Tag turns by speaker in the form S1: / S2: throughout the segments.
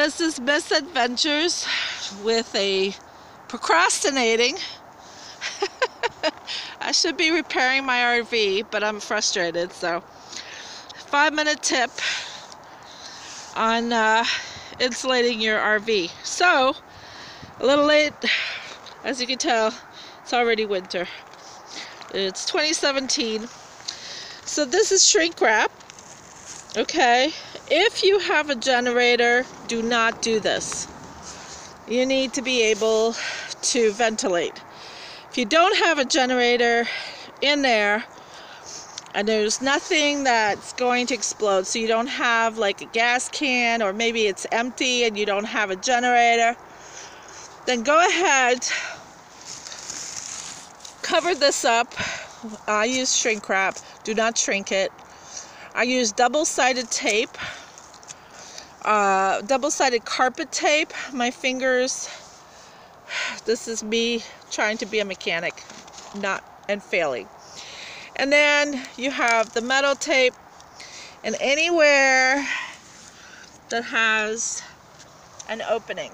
S1: This is Miss Adventures with a procrastinating. I should be repairing my RV, but I'm frustrated. So, five minute tip on uh, insulating your RV. So, a little late, as you can tell, it's already winter. It's 2017. So, this is shrink wrap. Okay, if you have a generator, do not do this. You need to be able to ventilate. If you don't have a generator in there, and there's nothing that's going to explode, so you don't have like a gas can, or maybe it's empty and you don't have a generator, then go ahead, cover this up. I use shrink wrap, do not shrink it I use double-sided tape, uh, double-sided carpet tape. My fingers, this is me trying to be a mechanic, not and failing. And then you have the metal tape, and anywhere that has an opening,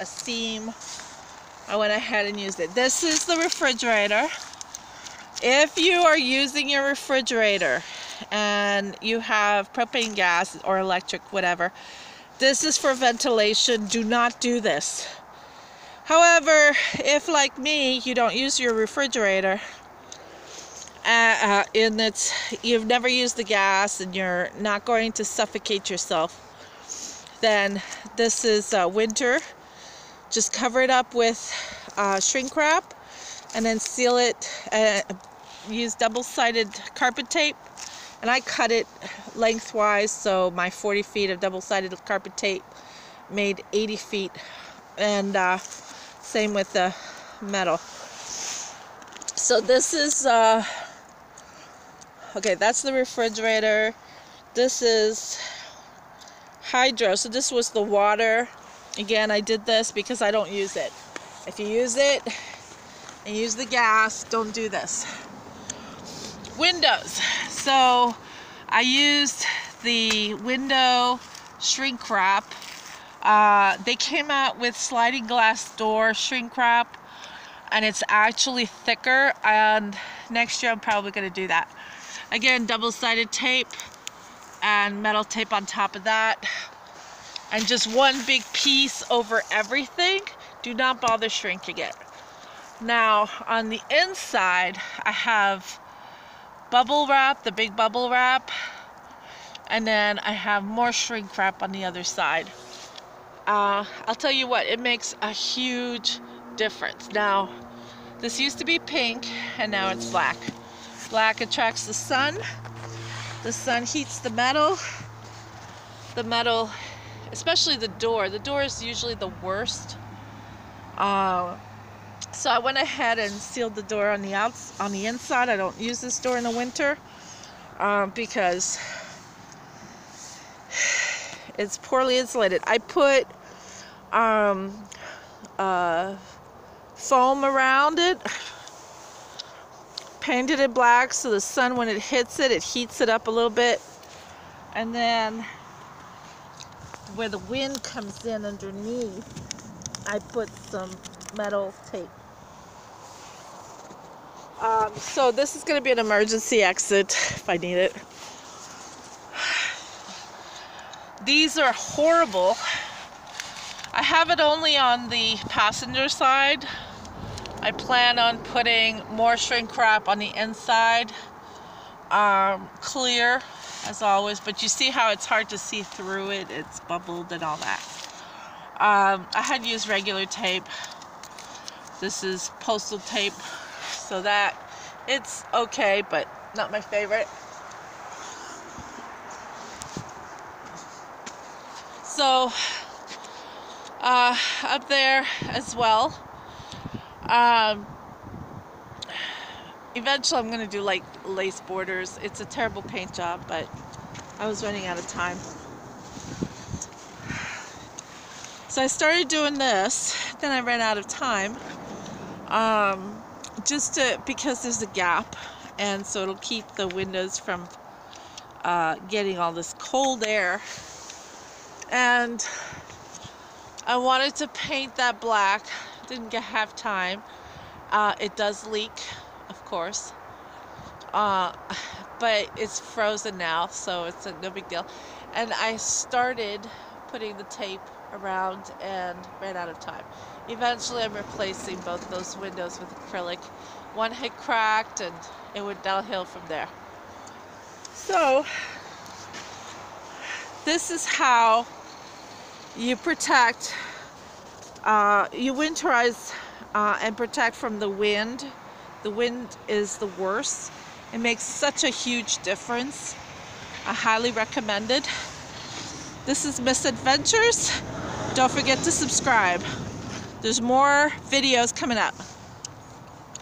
S1: a seam, I went ahead and used it. This is the refrigerator. If you are using your refrigerator and you have propane gas or electric, whatever, this is for ventilation. Do not do this. However, if like me, you don't use your refrigerator, uh, uh, and it's you've never used the gas and you're not going to suffocate yourself, then this is uh, winter. Just cover it up with uh, shrink wrap and then seal it. Uh, use double-sided carpet tape and I cut it lengthwise so my 40 feet of double-sided carpet tape made 80 feet. And uh, same with the metal. So this is uh, okay that's the refrigerator. This is hydro. So this was the water. Again I did this because I don't use it. If you use it and use the gas don't do this windows so I used the window shrink wrap. Uh, they came out with sliding glass door shrink wrap and it's actually thicker and next year I'm probably going to do that. Again, double-sided tape and metal tape on top of that and just one big piece over everything. Do not bother shrinking it. Now, on the inside, I have bubble wrap, the big bubble wrap. And then I have more shrink wrap on the other side. Uh, I'll tell you what, it makes a huge difference. Now, this used to be pink and now it's black. Black attracts the sun. The sun heats the metal. The metal, especially the door. The door is usually the worst. Uh, so I went ahead and sealed the door on the outs on the inside. I don't use this door in the winter um, because it's poorly insulated. I put um, uh, foam around it, painted it black so the sun when it hits it, it heats it up a little bit. And then where the wind comes in underneath, I put some metal tape. Um, so this is going to be an emergency exit if I need it. These are horrible. I have it only on the passenger side. I plan on putting more shrink wrap on the inside. Um, clear as always, but you see how it's hard to see through it. It's bubbled and all that. Um, I had used regular tape. This is postal tape so that it's okay, but not my favorite. So, uh, up there as well. Um, eventually, I'm going to do like lace borders. It's a terrible paint job, but I was running out of time. So I started doing this, then I ran out of time. Um, just to, because there's a gap and so it'll keep the windows from uh, getting all this cold air and I wanted to paint that black. Didn't get have time. Uh, it does leak, of course. Uh, but it's frozen now, so it's a, no big deal. And I started putting the tape around and ran out of time. Eventually, I'm replacing both those windows with acrylic. One had cracked, and it went downhill from there. So, this is how you protect, uh, you winterize uh, and protect from the wind. The wind is the worst. It makes such a huge difference. I highly recommend it. This is Miss Adventures. Don't forget to subscribe. There's more videos coming up.